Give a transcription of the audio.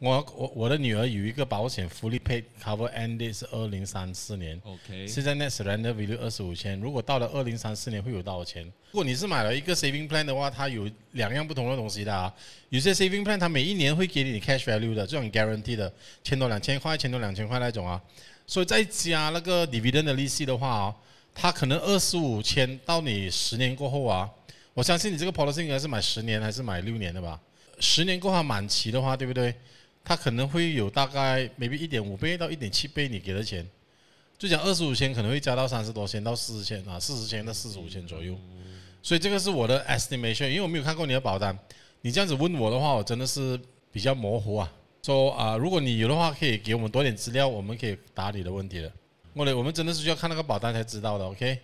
我我我的女儿有一个保险福利 paid cover end date 是二零三四年，OK，现在 net surrender value 二十五千，如果到了二零三四年会有多少钱？如果你是买了一个 saving plan 的话，它有两样不同的东西的啊。有些 saving plan 它每一年会给你 cash value 的，这种 guarantee 的，千多两千块，千多两千块那种啊。所以再加那个 dividend 的利息的话啊，它可能二十五千到你十年过后啊，我相信你这个 policy 应该是买十年还是买六年的吧？十年过后满期的话，对不对？它可能会有大概 maybe 一点五倍到一点七倍你给的钱，就讲二十五千可能会加到三十多千到四十千啊，四十千到四十五千左右。所以这个是我的 estimation，因为我没有看过你的保单，你这样子问我的话，我真的是比较模糊啊。说啊，如果你有的话，可以给我们多点资料，我们可以答你的问题的。我哋我们真的是需要看那个保单才知道的，OK？